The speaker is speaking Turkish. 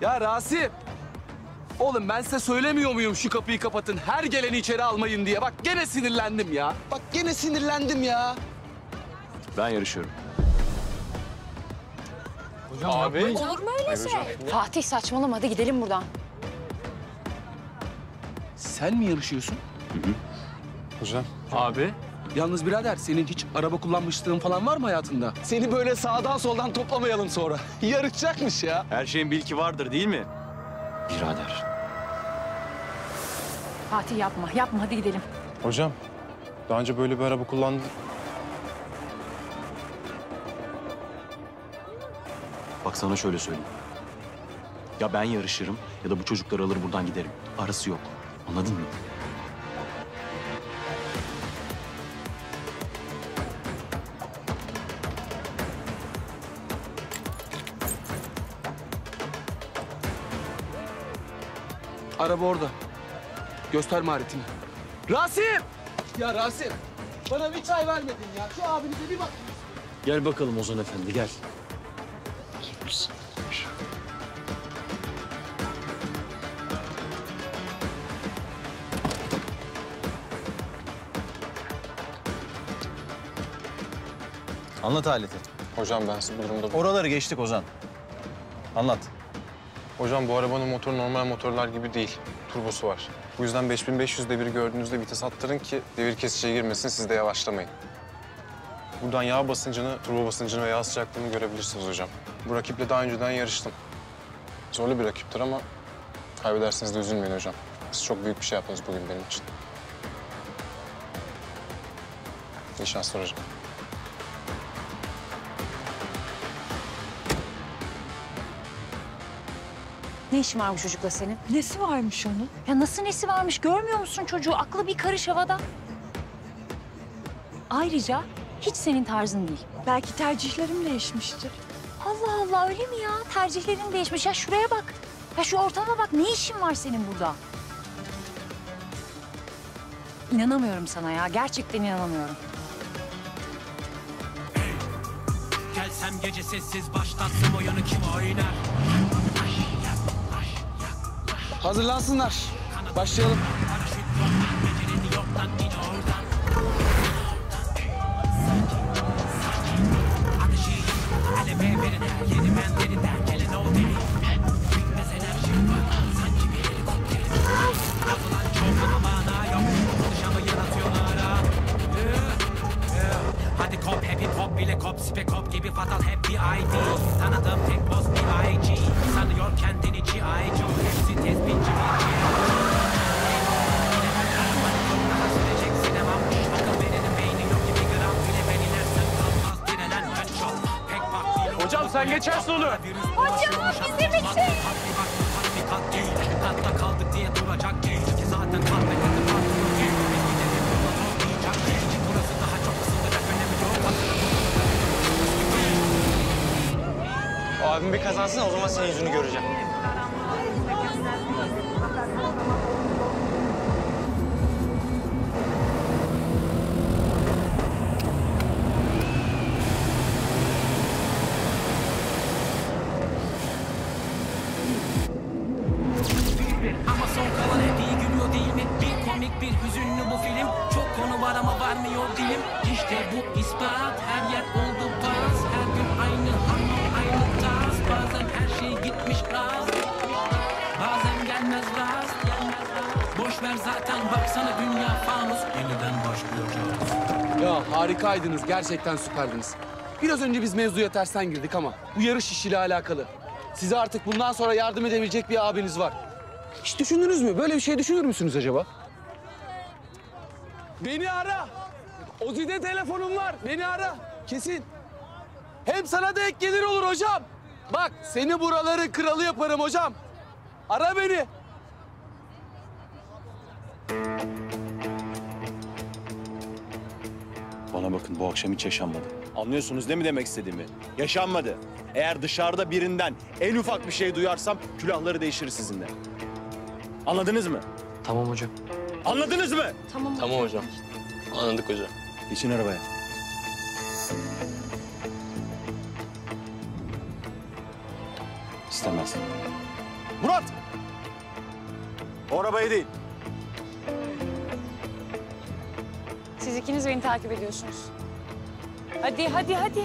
Ya Rasim. Oğlum ben size söylemiyor muyum şu kapıyı kapatın, her geleni içeri almayın diye. Bak gene sinirlendim ya. Bak gene sinirlendim ya. Ben yarışıyorum. Abi. Olur mu öyle şey? Fatih saçmalama hadi gidelim buradan. Sen mi yarışıyorsun? Hocam. Abi. Yalnız birader senin hiç araba kullanmışlığın falan var mı hayatında? Seni böyle sağdan soldan toplamayalım sonra. Yarışacakmış ya. Her şeyin bilki vardır değil mi? Birader. Fatih yapma yapma hadi gidelim. Hocam. Daha önce böyle bir araba kullandı. Bak sana şöyle söyleyeyim. Ya ben yarışırım ya da bu çocukları alır buradan giderim. Arası yok. Anladın mı? Araba orada. Gösterme aletini. Rasim! Ya Rasim, bana bir çay vermedin ya. Şu abinize bir bak. Gel bakalım Ozan Efendi gel. Anlat aleti. Hocam ben bu durumda... Oraları geçtik Ozan. Anlat. Hocam bu arabanın motoru normal motorlar gibi değil. Turbosu var. Bu yüzden 5500 devir gördüğünüzde vites attırın ki devir kesiciye girmesin, siz de yavaşlamayın. Buradan yağ basıncını, turbo basıncını ve yağ sıcaklığını görebilirsiniz hocam. Bu rakiple daha önceden yarıştım. Zorlu bir rakiptir ama kaybederseniz de üzülmeyin hocam. Siz çok büyük bir şey yaptınız bugün benim için. İyi şanslar hocam. Ne işin var bu çocukla senin? Nesi varmış onun? Ya nasıl nesi varmış görmüyor musun çocuğu? Aklı bir karış havada. Ayrıca hiç senin tarzın değil. Belki tercihlerim değişmiştir. Allah Allah öyle mi ya? Tercihlerin değişmiş. Ya şuraya bak. Ya şu ortama bak. Ne işin var senin burada? İnanamıyorum sana ya. Gerçekten inanamıyorum. Gelsem gece sessiz başlatsam oyunu kim oynar? Hazırlansınlar. Başlayalım. Burası daha çok ısınacak önemi yok Abim bir kazansın o zaman senin yüzünü göreceğim. Bir hüzünlü bu film Çok konu var ama varmıyor dilim İşte bu ispat her yer oldu baz Her gün aynı hamle aynı tarz Bazen her şey gitmiş raz Bazen gelmez raz Boş ver zaten baksana dünya fanus Yeniden başlıyoruz Ya harikaydınız. Gerçekten süperdiniz. Biraz önce biz mevzuya tersten girdik ama bu yarış işiyle alakalı. Size artık bundan sonra yardım edebilecek bir abiniz var. Hiç düşündünüz mü? Böyle bir şey düşünür müsünüz acaba? Beni ara. Ozi'de telefonum var. Beni ara. Kesin. Hem sana da ek gelir olur hocam. Bak seni buraların kralı yaparım hocam. Ara beni. Bana bakın bu akşam hiç yaşanmadı. Anlıyorsunuz değil mi demek istediğimi? Yaşanmadı. Eğer dışarıda birinden en ufak bir şey duyarsam külahları değişir sizinle. Anladınız mı? Tamam hocam. Anladınız mı? Tamam. Tamam hocam. Anladık hocam. Geçin arabaya. istemez. Murat! O arabayı değil. Siz ikiniz beni takip ediyorsunuz. Hadi hadi hadi.